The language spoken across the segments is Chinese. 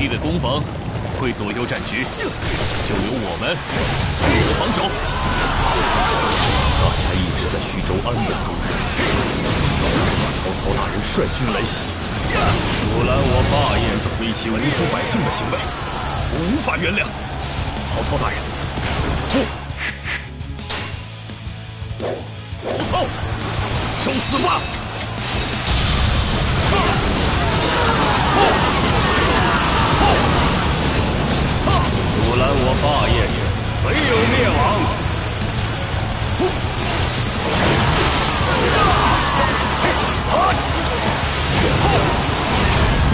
地的攻防会左右战局，就由我们负责防守。大家一直在徐州安稳度日，曹操大人率军来袭，阻拦我霸业威胁无辜百姓的行为，我无法原谅。曹操大人，不，曹操，受死吧！阻拦我霸业者，没有灭亡。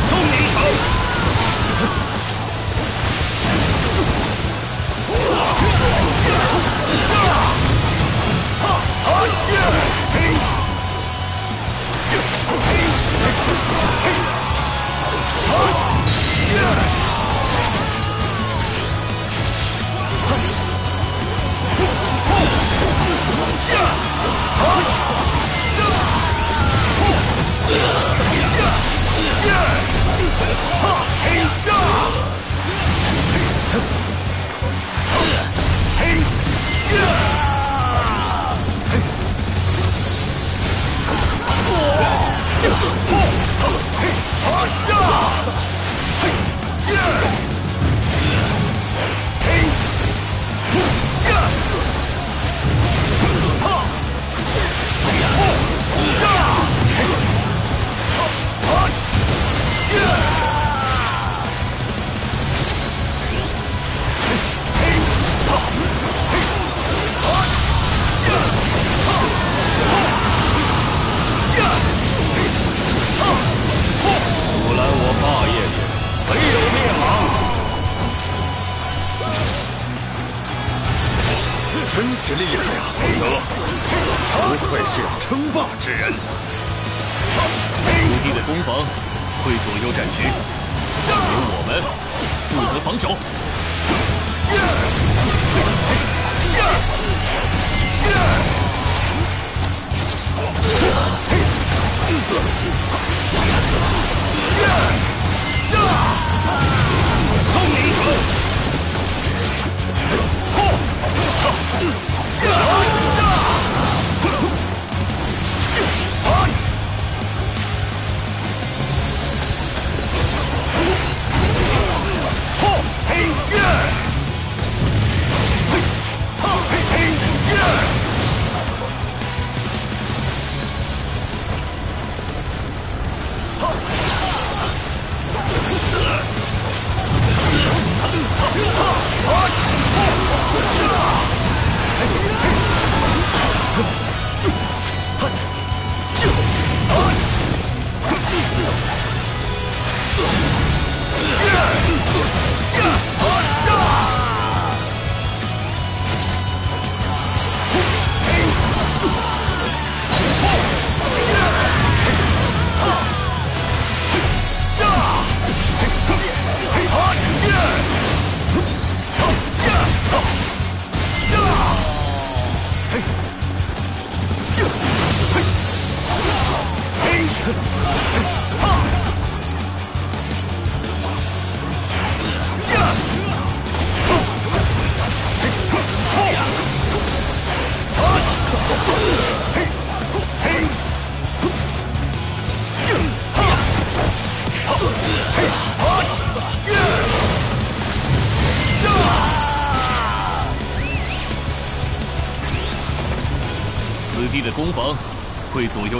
送你一程。攻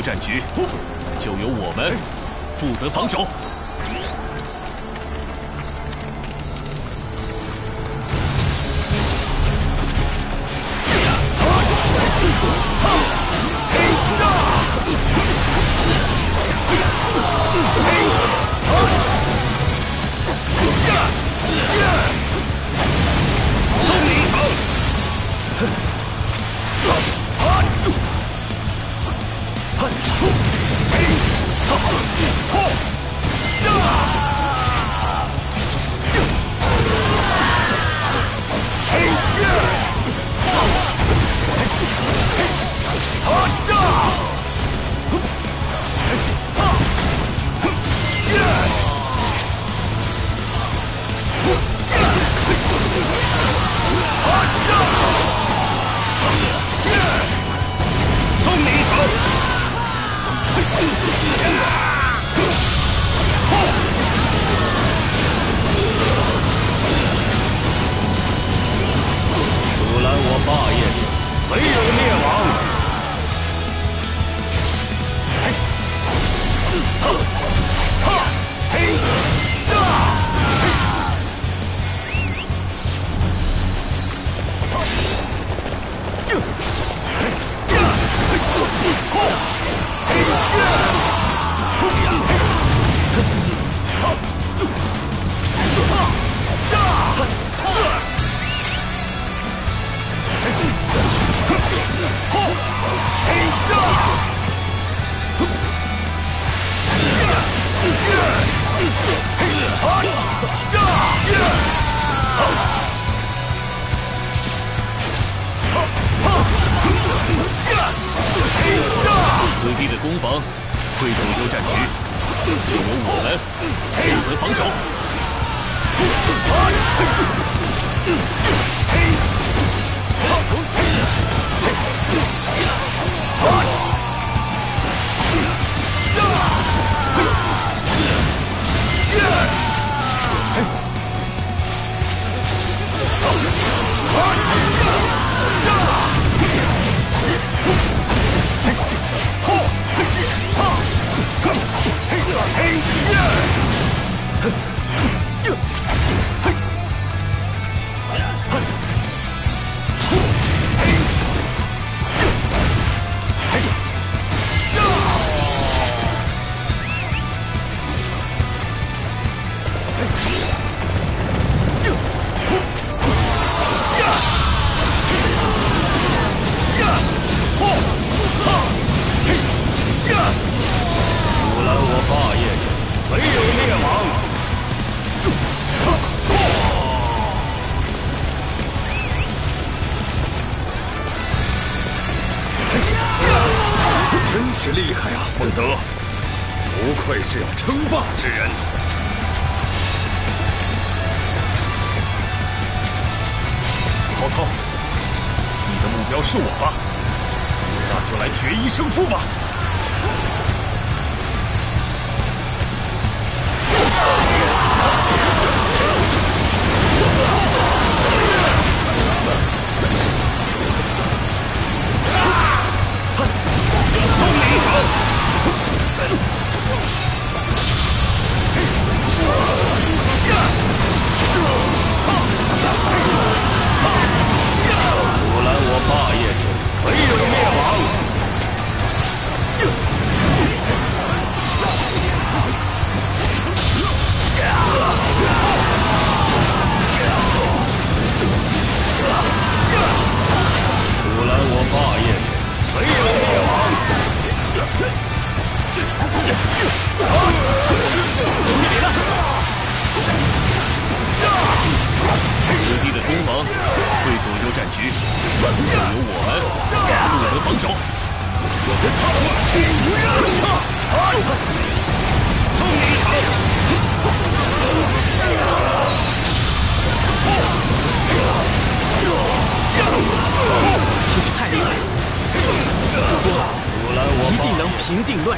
战局，就由我们负责防守。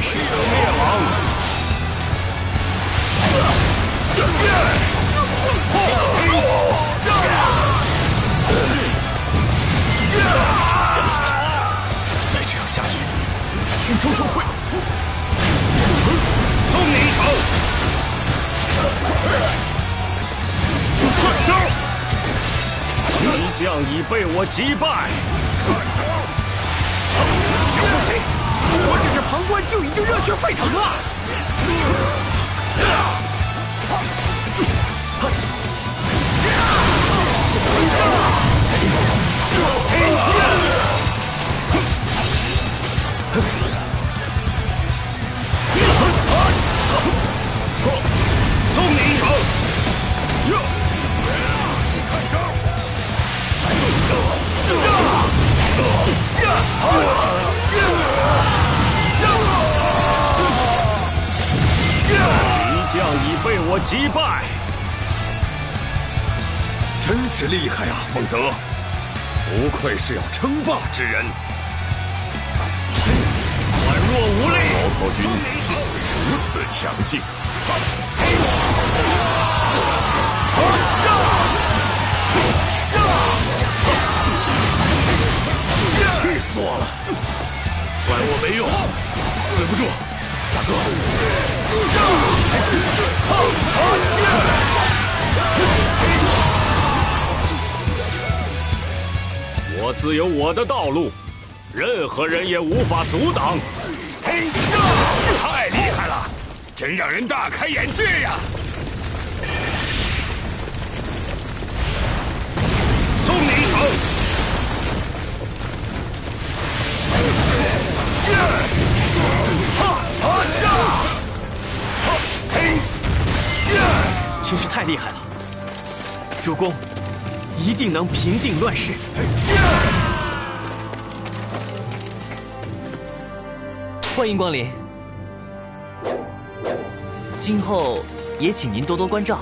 平定乱世。灭亡。再这样下去，徐州就会……送你一程。看招！敌将已被我击败。旁观就已经热血沸腾了。送你一程。已被我击败。真是厉害啊，孟德！不愧是要称霸之人。软弱无力。曹操军竟如此强劲，气死我了！怪我没用，对不住。我自有我的道路，任何人也无法阻挡。太厉害了，真让人大开眼界呀！真是太厉害了，主公一定能平定乱世。欢迎光临，今后也请您多多关照。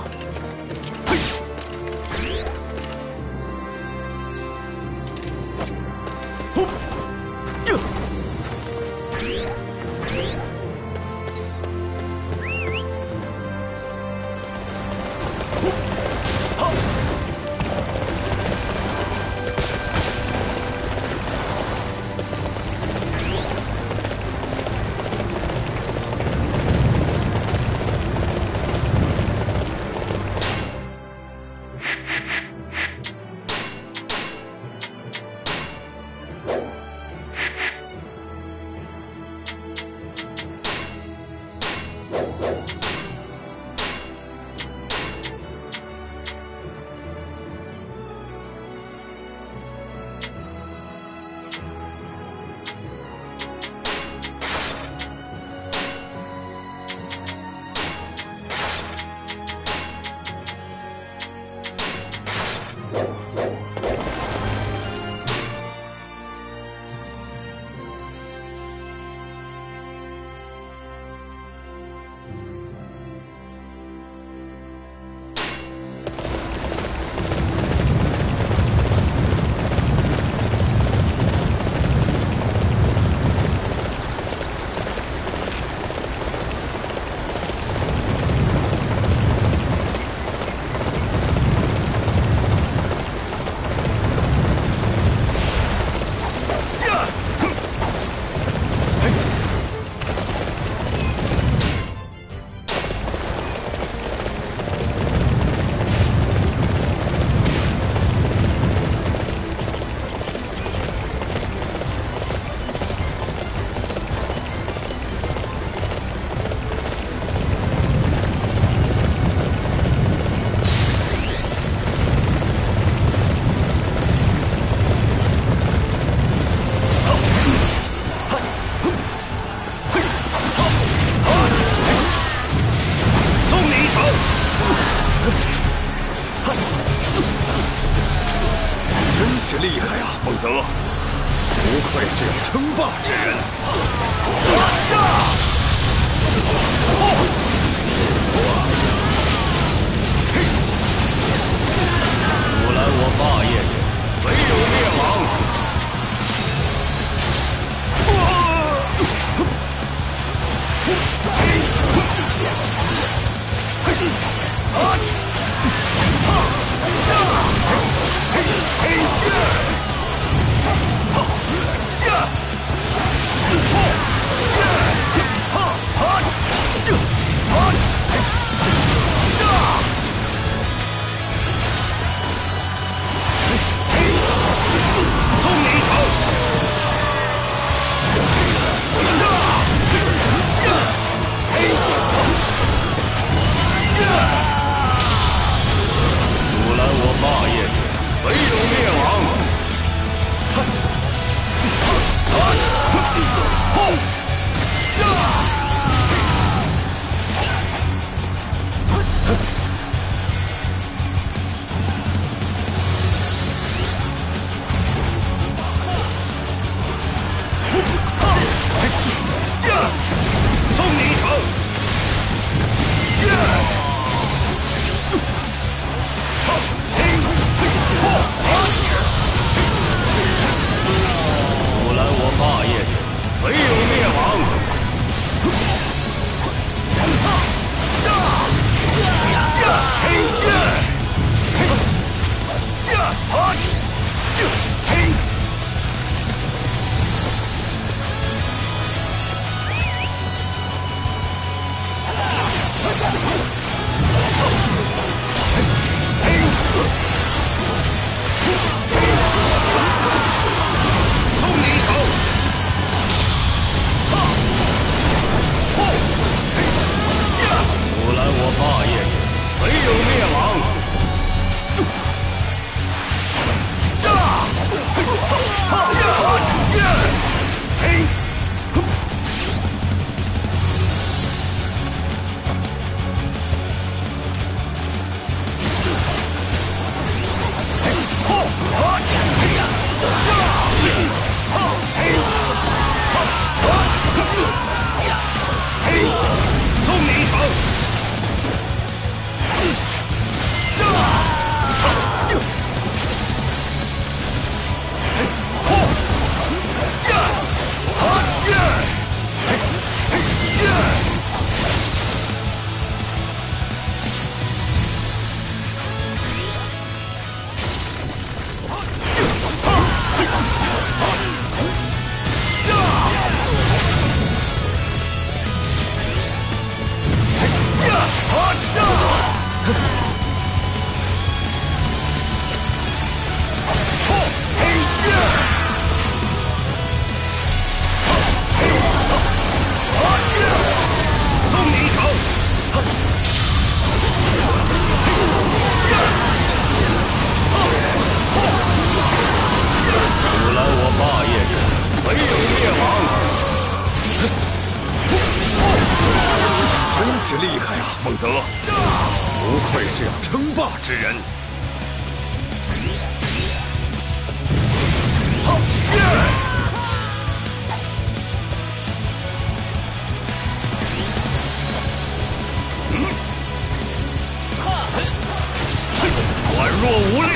我无力？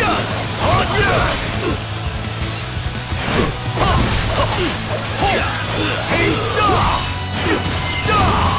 呀啊！呀呀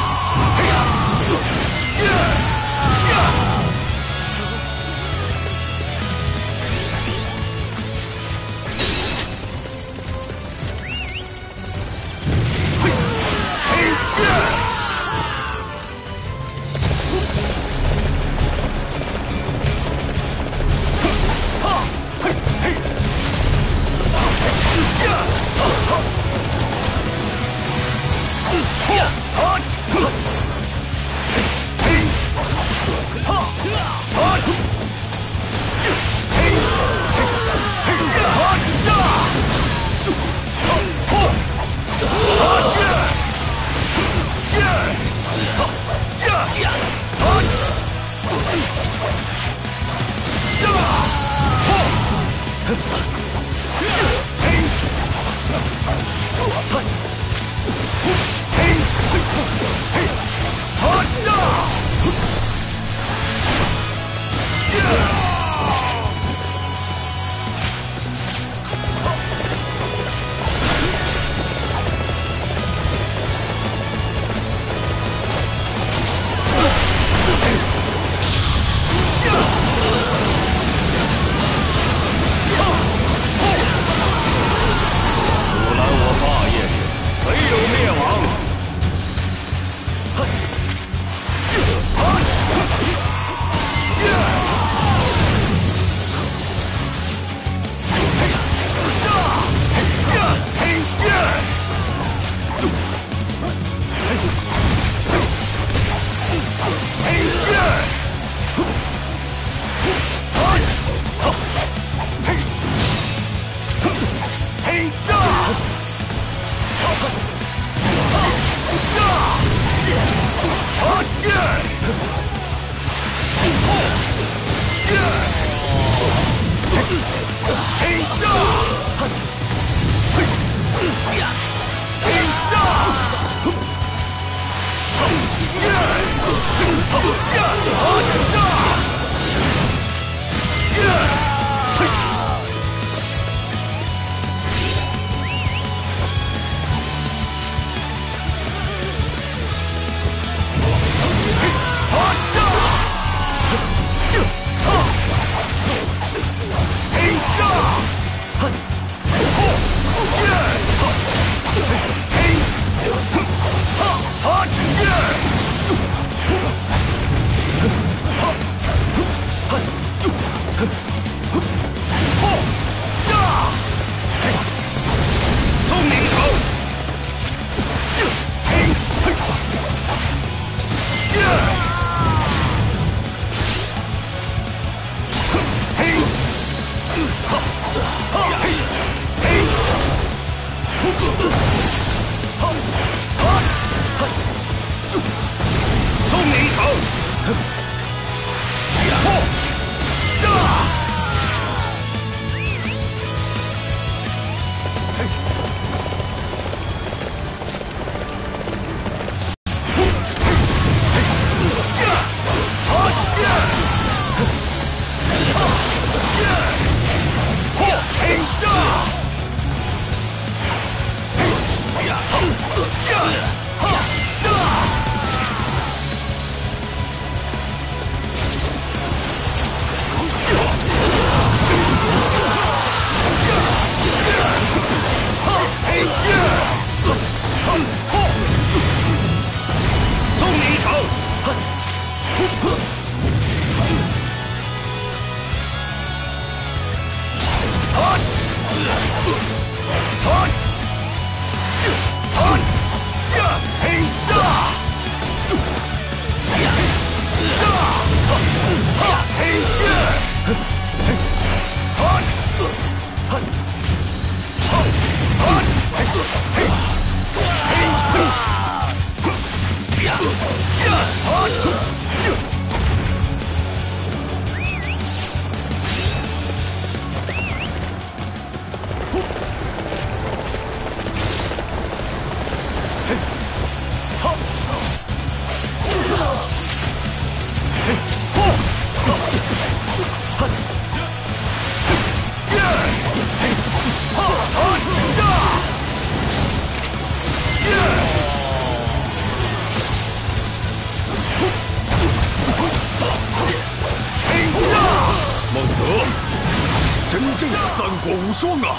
国无双啊！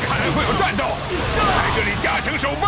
看来会有战斗，在这里加强守备。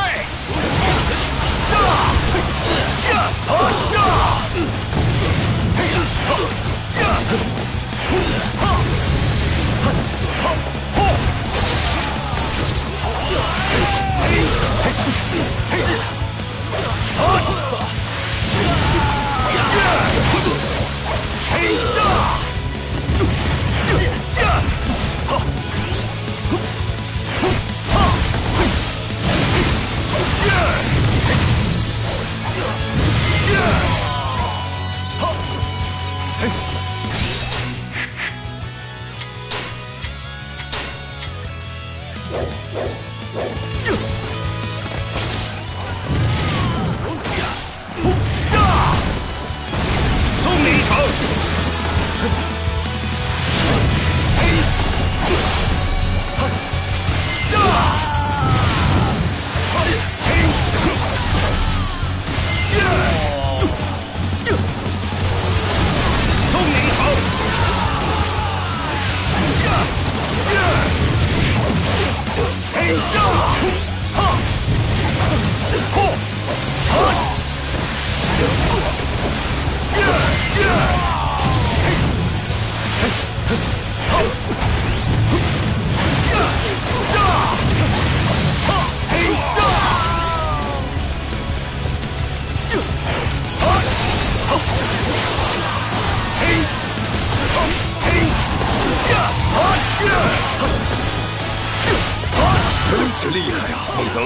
厉害啊，孟德，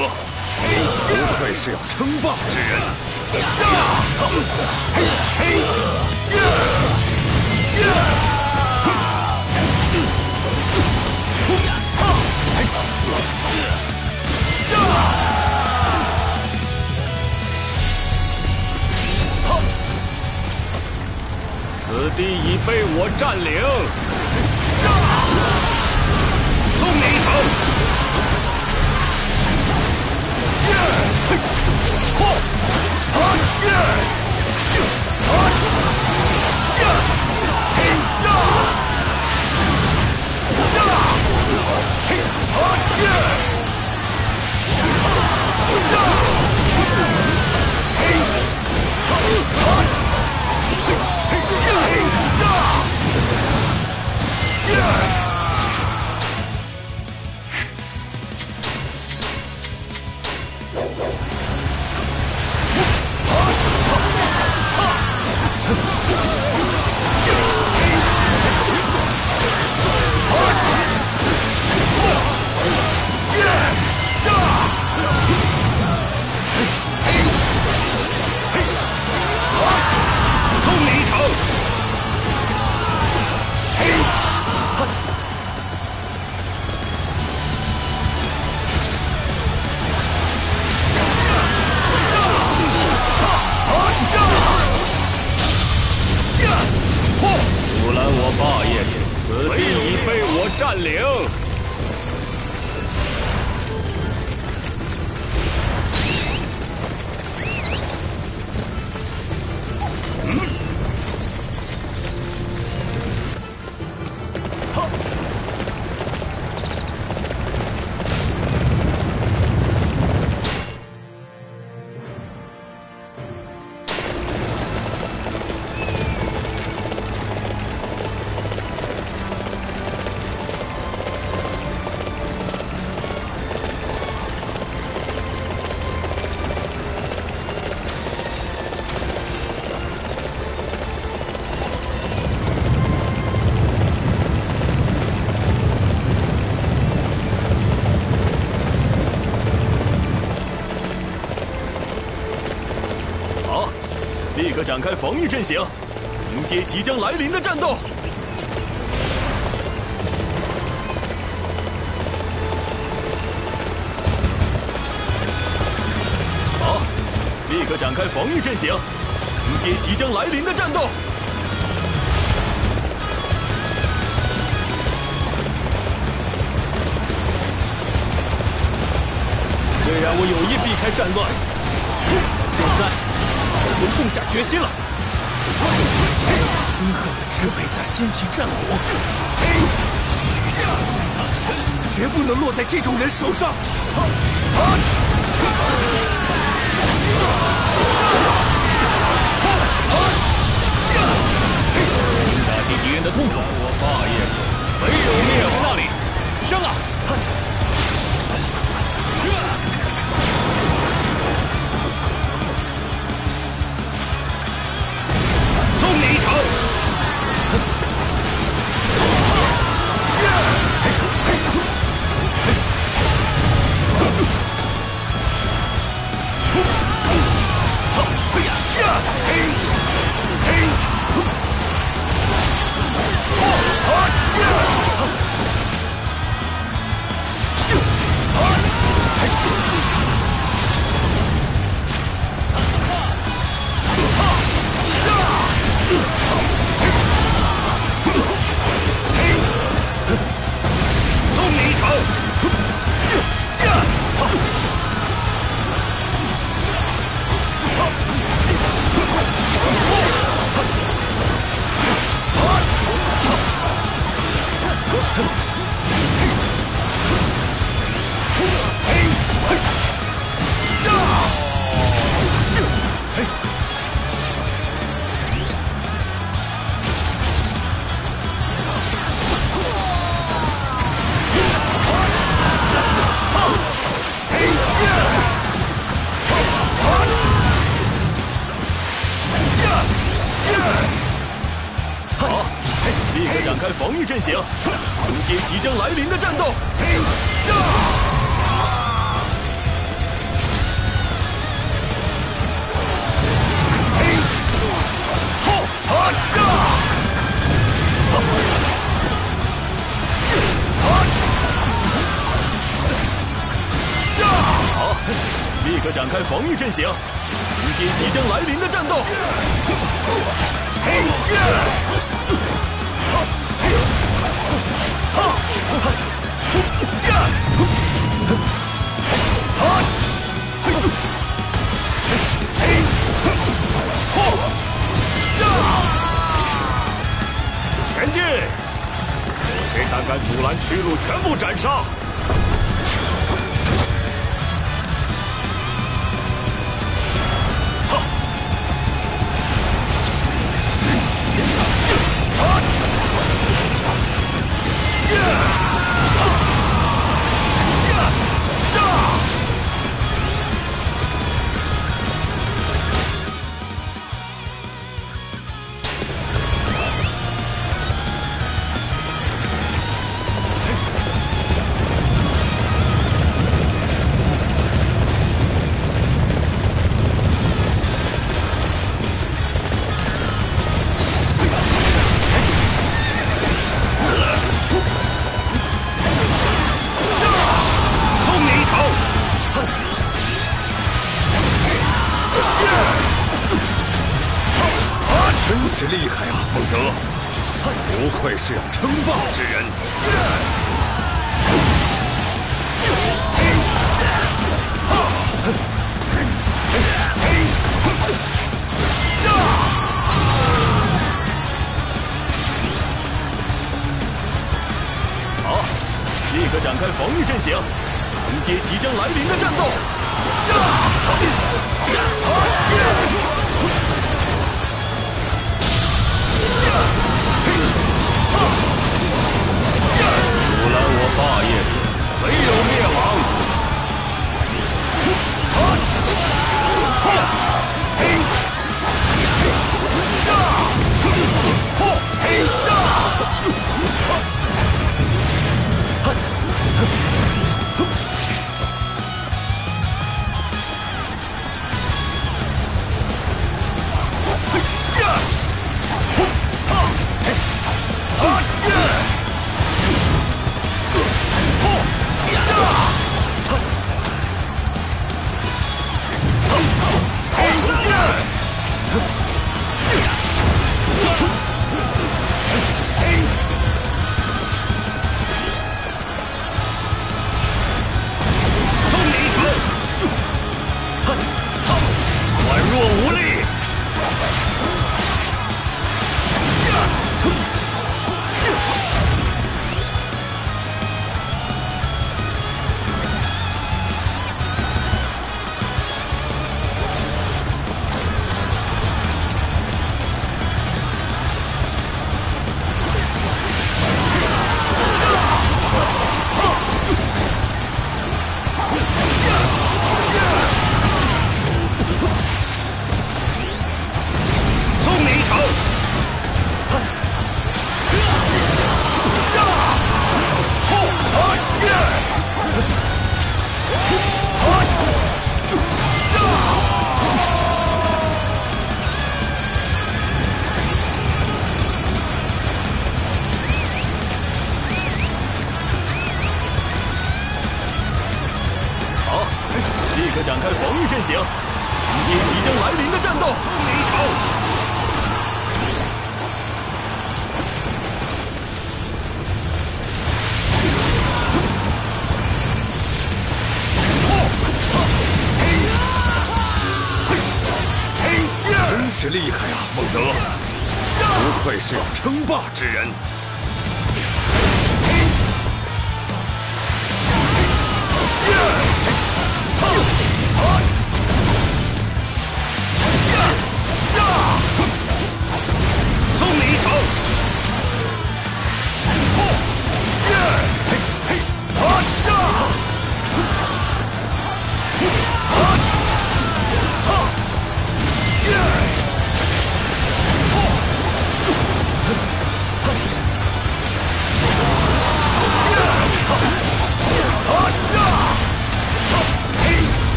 不愧是要称霸之人。此地已被我占领。送你一程。展开防御阵型，迎接即将来临的战斗。好，立刻展开防御阵型，迎接即将来临的战斗。虽然我有意避开战乱，现在。我痛下决心了，在憎恨的支配下，掀起战火。徐峥，绝不能落在这种人手上。打击敌人的痛楚，我霸业没有灭亡。立刻展开防御阵型，迎接即将来临的战斗。前进！有谁胆敢阻拦驱鹿，全部斩杀！迎接即将来临的战斗！阻拦我霸业者，唯有灭亡！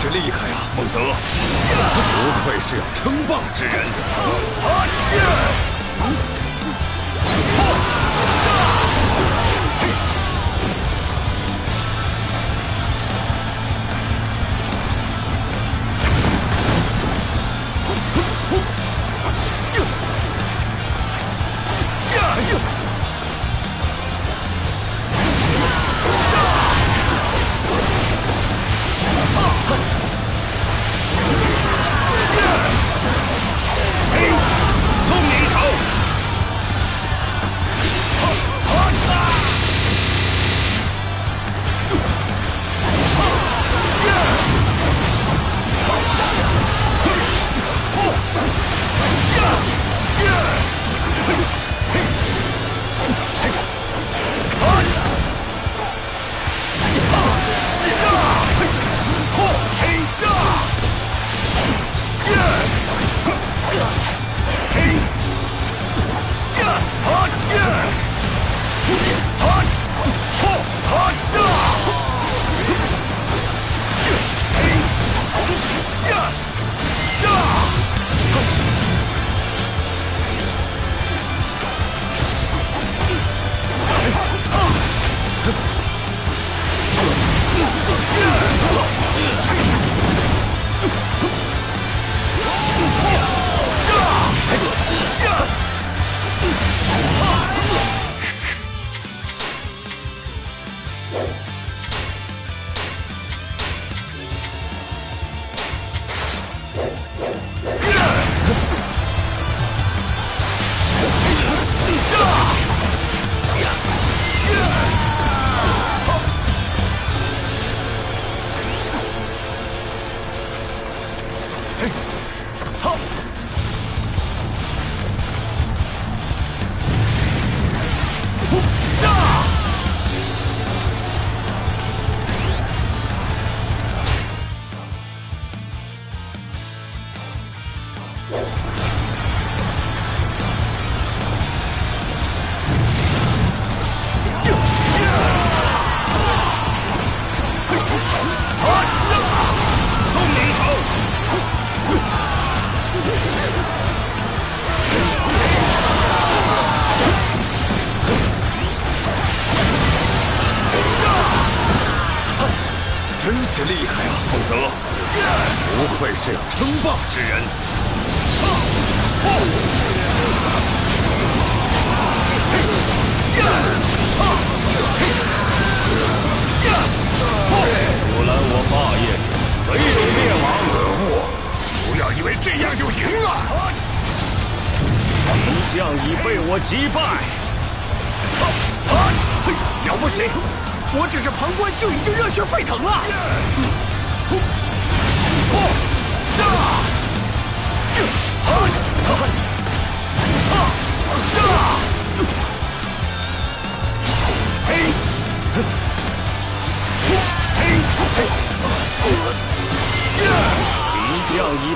真厉害啊孟德。不愧是要称霸之人。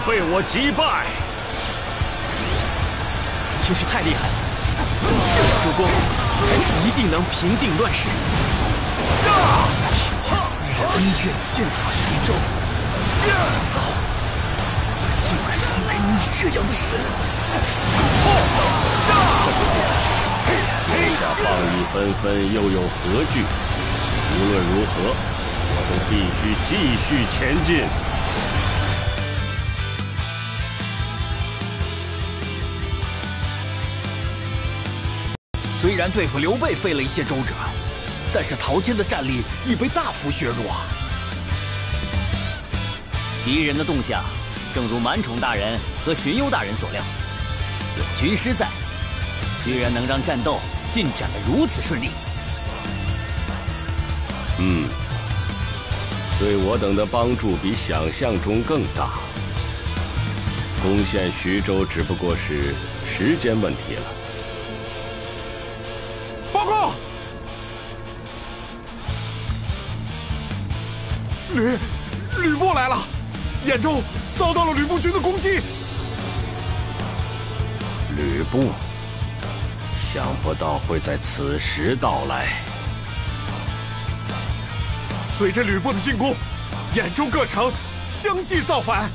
被我击败，真是太厉害了！主公一定能平定乱世。凭借私人恩怨践踏徐州，糟！竟会输给你这样的神！天下放逸纷纷，又有何惧？无论如何，我都必须继续前进。虽然对付刘备费了一些周折，但是陶谦的战力已被大幅削弱。敌人的动向，正如满宠大人和荀攸大人所料，有军师在，居然能让战斗进展的如此顺利。嗯，对我等的帮助比想象中更大。攻陷徐州只不过是时间问题了。吕吕布来了，兖州遭到了吕布军的攻击。吕布，想不到会在此时到来。随着吕布的进攻，兖州各城相继造反。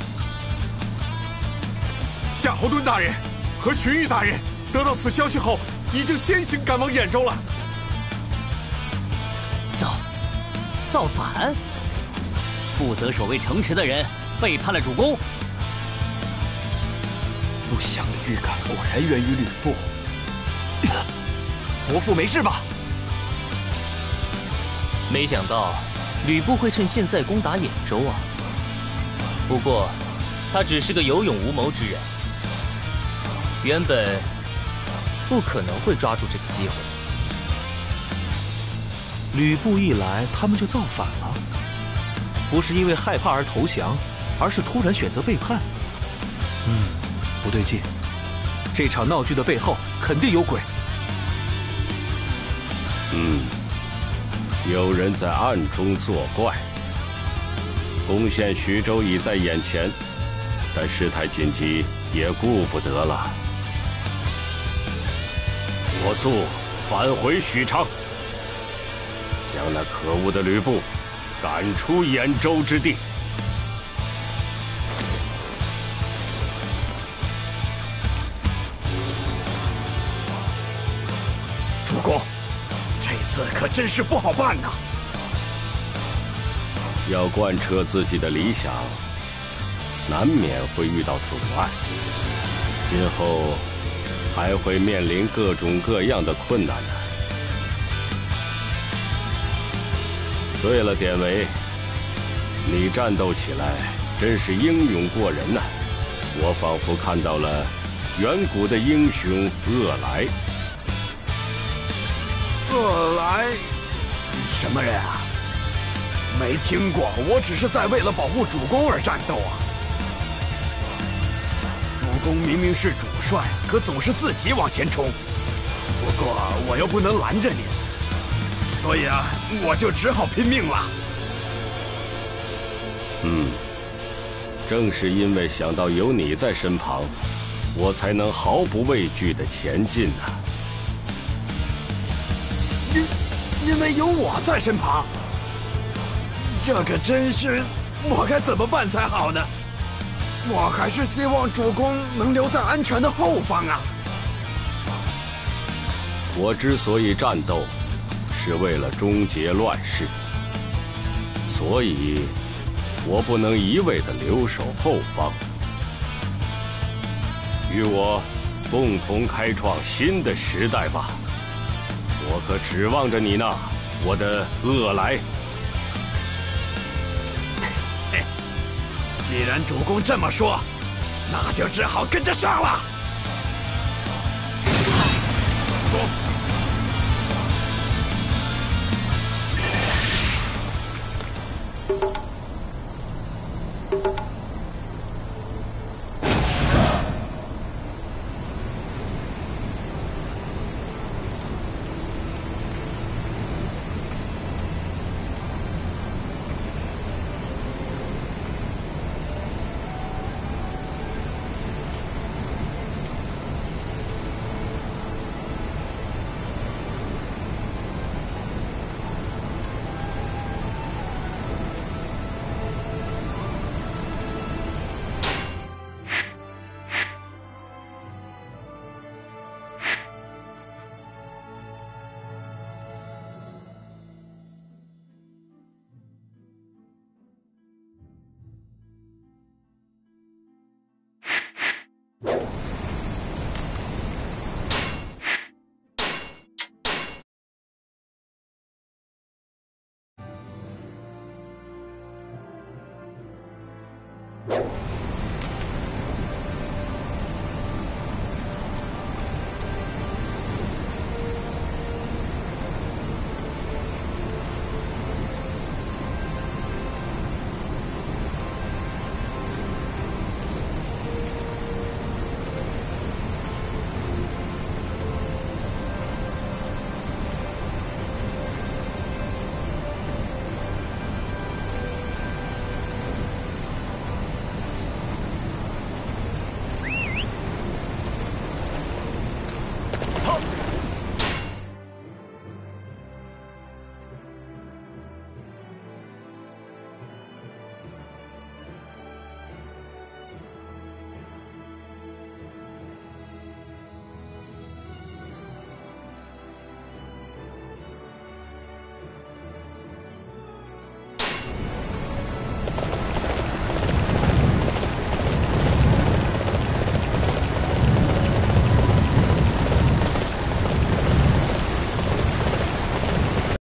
夏侯惇大人和荀彧大人得到此消息后，已经先行赶往兖州了。造，造反！负责守卫城池的人背叛了主公。不祥的预感果然源于吕布。伯父没事吧？没想到吕布会趁现在攻打兖州啊！不过，他只是个有勇无谋之人，原本不可能会抓住这个机会。吕布一来，他们就造反了，不是因为害怕而投降，而是突然选择背叛。嗯，不对劲，这场闹剧的背后肯定有鬼。嗯，有人在暗中作怪。攻陷徐州已在眼前，但事态紧急，也顾不得了。火速返回许昌，将那可恶的吕布赶出兖州之地。主公，这次可真是不好办呐！要贯彻自己的理想，难免会遇到阻碍。今后还会面临各种各样的困难呢。对了，典韦，你战斗起来真是英勇过人呐！我仿佛看到了远古的英雄恶来。恶来，什么人啊？没听过，我只是在为了保护主公而战斗啊！主公明明是主帅，可总是自己往前冲。不过我又不能拦着你，所以啊，我就只好拼命了。嗯，正是因为想到有你在身旁，我才能毫不畏惧的前进呢、因因为有我在身旁，这可真是我该怎么办才好呢？我还是希望主公能留在安全的后方啊！我之所以战斗，是为了终结乱世。所以，我不能一味的留守后方。与我共同开创新的时代吧！我可指望着你呢，我的恶来。既然主公这么说，那就只好跟着上了。You